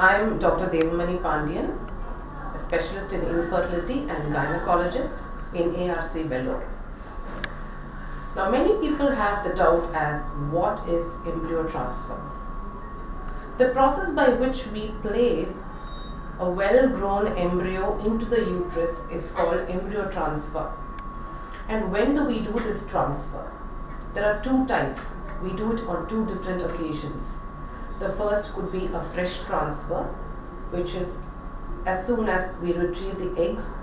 I'm Dr. Devamani Pandian, a specialist in infertility and gynecologist in ARC Vellore. Now, many people have the doubt as what is embryo transfer? The process by which we place a well grown embryo into the uterus is called embryo transfer. And when do we do this transfer? There are two types. We do it on two different occasions. The first could be a fresh transfer, which is as soon as we retrieve the eggs,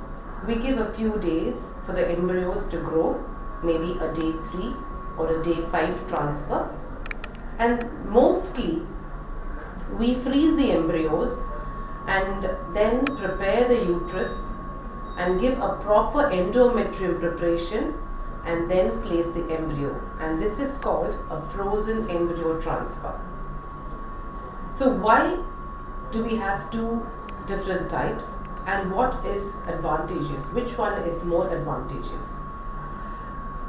we give a few days for the embryos to grow, maybe a day 3 or a day 5 transfer. And mostly we freeze the embryos and then prepare the uterus and give a proper endometrium preparation and then place the embryo and this is called a frozen embryo transfer. So why do we have two different types and what is advantageous? Which one is more advantageous?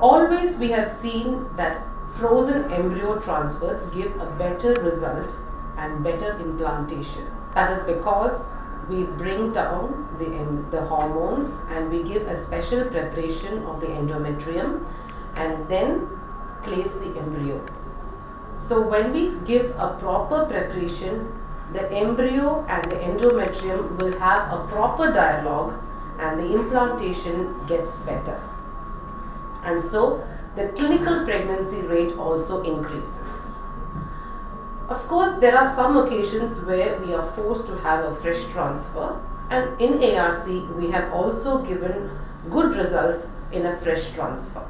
Always we have seen that frozen embryo transfers give a better result and better implantation. That is because we bring down the, the hormones and we give a special preparation of the endometrium and then place the embryo. So when we give a proper preparation, the embryo and the endometrium will have a proper dialogue and the implantation gets better. And so the clinical pregnancy rate also increases. Of course, there are some occasions where we are forced to have a fresh transfer and in ARC we have also given good results in a fresh transfer.